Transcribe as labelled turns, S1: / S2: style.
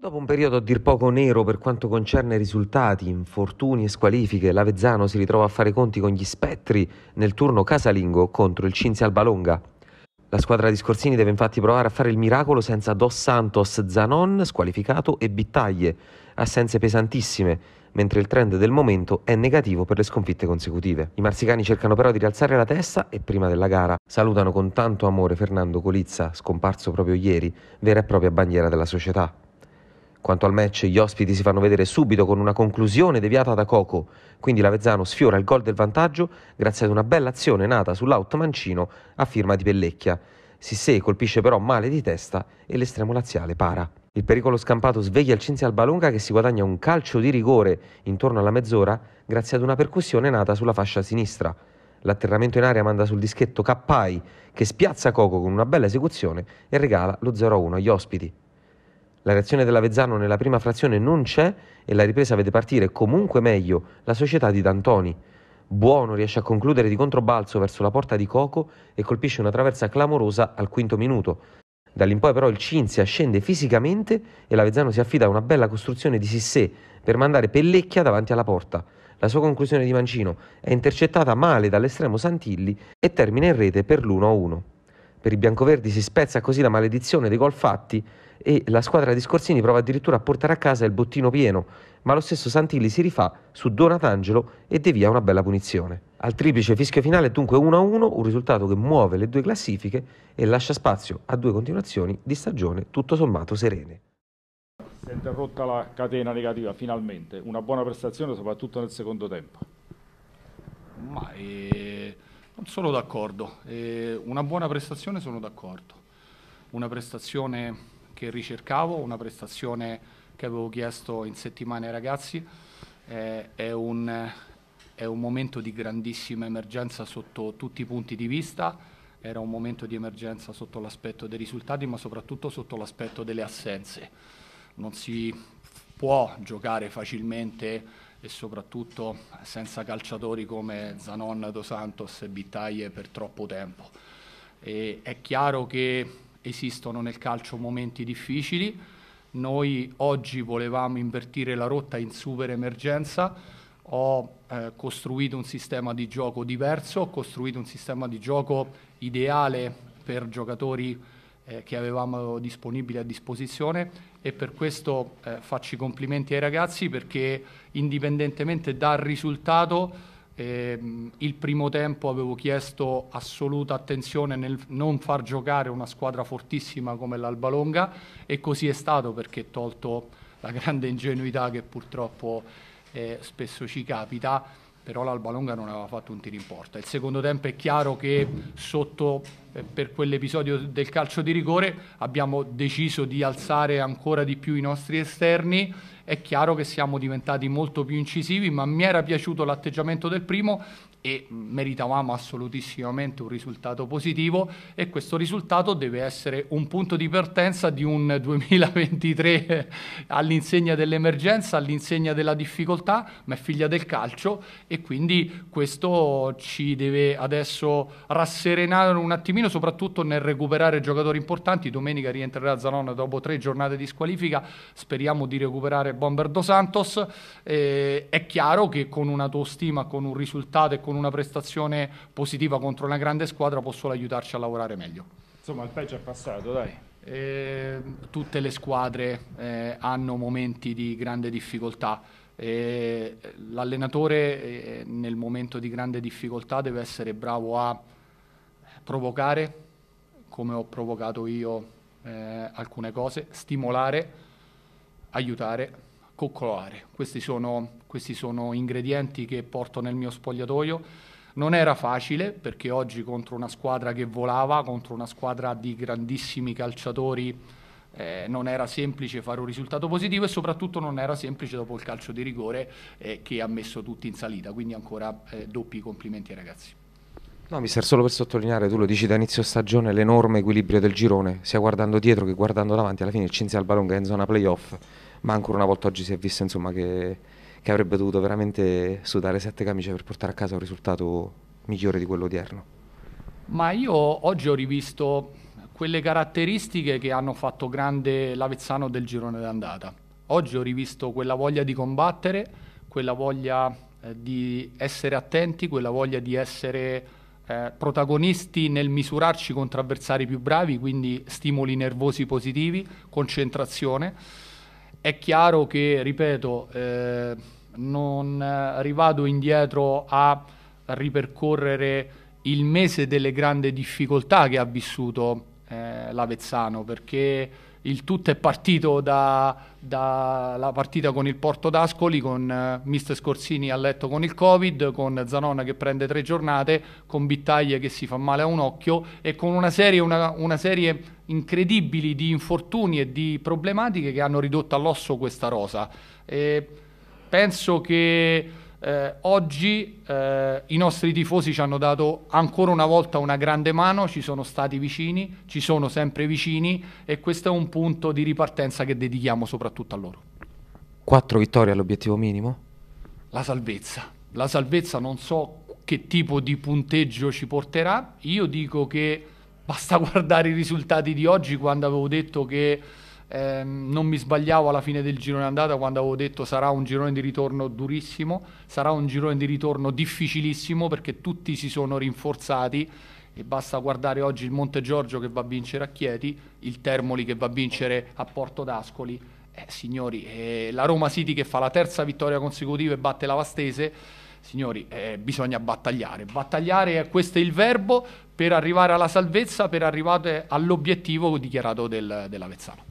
S1: Dopo un periodo a dir poco nero per quanto concerne risultati, infortuni e squalifiche, l'Avezzano si ritrova a fare conti con gli spettri nel turno casalingo contro il Cinzia Albalonga. La squadra di Scorsini deve infatti provare a fare il miracolo senza Dos Santos, Zanon squalificato e Bittaglie, assenze pesantissime, mentre il trend del momento è negativo per le sconfitte consecutive. I marsicani cercano però di rialzare la testa e prima della gara salutano con tanto amore Fernando Colizza, scomparso proprio ieri, vera e propria bandiera della società. Quanto al match, gli ospiti si fanno vedere subito con una conclusione deviata da Coco, quindi l'Avezzano sfiora il gol del vantaggio grazie ad una bella azione nata sull'out mancino a firma di Pellecchia. Sissé colpisce però male di testa e l'estremo laziale para. Il pericolo scampato sveglia il Cinzia Albalonga che si guadagna un calcio di rigore intorno alla mezz'ora grazie ad una percussione nata sulla fascia sinistra. L'atterramento in aria manda sul dischetto Cappai che spiazza Coco con una bella esecuzione e regala lo 0-1 agli ospiti. La reazione dell'Avezzano nella prima frazione non c'è e la ripresa vede partire comunque meglio la società di D'Antoni. Buono riesce a concludere di controbalzo verso la porta di Coco e colpisce una traversa clamorosa al quinto minuto. Da lì in poi però il Cinzia scende fisicamente e l'Avezzano si affida a una bella costruzione di Sissé per mandare Pellecchia davanti alla porta. La sua conclusione di mancino è intercettata male dall'estremo Santilli e termina in rete per l'1-1. Per i biancoverdi si spezza così la maledizione dei gol fatti e la squadra di Scorsini prova addirittura a portare a casa il bottino pieno, ma lo stesso Santilli si rifà su Donatangelo e devia una bella punizione. Al triplice fischio finale dunque 1-1, un risultato che muove le due classifiche e lascia spazio a due continuazioni di stagione tutto sommato serene.
S2: Si è interrotta la catena negativa finalmente, una buona prestazione soprattutto nel secondo tempo.
S3: Ma eh, non sono d'accordo, eh, una buona prestazione sono d'accordo, una prestazione che ricercavo, una prestazione che avevo chiesto in settimana ai ragazzi. Eh, è, un, è un momento di grandissima emergenza sotto tutti i punti di vista, era un momento di emergenza sotto l'aspetto dei risultati, ma soprattutto sotto l'aspetto delle assenze. Non si può giocare facilmente e soprattutto senza calciatori come Zanon, Dos Santos e Bittaglie per troppo tempo. E è chiaro che esistono nel calcio momenti difficili, noi oggi volevamo invertire la rotta in super emergenza, ho eh, costruito un sistema di gioco diverso, ho costruito un sistema di gioco ideale per giocatori eh, che avevamo disponibili a disposizione e per questo eh, faccio i complimenti ai ragazzi perché indipendentemente dal risultato eh, il primo tempo avevo chiesto assoluta attenzione nel non far giocare una squadra fortissima come l'Albalonga e così è stato perché tolto la grande ingenuità che purtroppo eh, spesso ci capita, però l'Albalonga non aveva fatto un tiro in porta. Il secondo tempo è chiaro che sotto, eh, per quell'episodio del calcio di rigore abbiamo deciso di alzare ancora di più i nostri esterni è chiaro che siamo diventati molto più incisivi, ma mi era piaciuto l'atteggiamento del primo e meritavamo assolutissimamente un risultato positivo e questo risultato deve essere un punto di partenza di un 2023 all'insegna dell'emergenza, all'insegna della difficoltà, ma è figlia del calcio e quindi questo ci deve adesso rasserenare un attimino, soprattutto nel recuperare giocatori importanti. Domenica rientrerà Zanon dopo tre giornate di squalifica, speriamo di recuperare Bomber Dos Santos. Eh, è chiaro che con un'autostima, con un risultato e con una prestazione positiva contro una grande squadra può solo aiutarci a lavorare meglio.
S2: Insomma, il peggio è passato, dai.
S3: Eh, tutte le squadre eh, hanno momenti di grande difficoltà. Eh, l'allenatore eh, nel momento di grande difficoltà deve essere bravo a provocare, come ho provocato io eh, alcune cose, stimolare, aiutare coccolare. Questi sono, questi sono ingredienti che porto nel mio spogliatoio. Non era facile perché oggi contro una squadra che volava, contro una squadra di grandissimi calciatori, eh, non era semplice fare un risultato positivo e soprattutto non era semplice dopo il calcio di rigore eh, che ha messo tutti in salita. Quindi ancora eh, doppi complimenti ai ragazzi.
S1: No, mister, solo per sottolineare, tu lo dici da inizio stagione, l'enorme equilibrio del girone, sia guardando dietro che guardando davanti, alla fine il Cinzia Albalonga è in zona playoff ma ancora una volta oggi si è visto insomma, che, che, avrebbe dovuto veramente sudare sette camicie per portare a casa un risultato migliore di quello odierno.
S3: Ma io oggi ho rivisto quelle caratteristiche che hanno fatto grande l'Avezzano del girone d'andata. Oggi ho rivisto quella voglia di combattere, quella voglia eh, di essere attenti, quella voglia di essere eh, protagonisti nel misurarci contro avversari più bravi, quindi stimoli nervosi positivi, concentrazione. È chiaro che, ripeto, eh, non rivado indietro a ripercorrere il mese delle grandi difficoltà che ha vissuto eh, l'Avezzano, perché il tutto è partito dalla da partita con il Porto d'Ascoli, con uh, Mister Scorsini a letto con il Covid, con Zanona che prende tre giornate, con Bittaglie che si fa male a un occhio e con una serie, una, una serie incredibili di infortuni e di problematiche che hanno ridotto all'osso questa rosa. E penso che eh, oggi eh, i nostri tifosi ci hanno dato ancora una volta una grande mano, ci sono stati vicini, ci sono sempre vicini e questo è un punto di ripartenza che dedichiamo soprattutto a loro.
S1: Quattro vittorie all'obiettivo minimo?
S3: La salvezza. La salvezza non so che tipo di punteggio ci porterà, io dico che basta guardare i risultati di oggi quando avevo detto che eh, non mi sbagliavo alla fine del girone andata quando avevo detto sarà un girone di ritorno durissimo, sarà un girone di ritorno difficilissimo perché tutti si sono rinforzati e basta guardare oggi il Monte Giorgio che va a vincere a Chieti, il Termoli che va a vincere a Porto d'Ascoli. Eh, signori, eh, la Roma City che fa la terza vittoria consecutiva e batte la Vastese, signori, eh, bisogna battagliare. Battagliare, questo è il verbo per arrivare alla salvezza, per arrivare all'obiettivo dichiarato del, dell'Avezzano.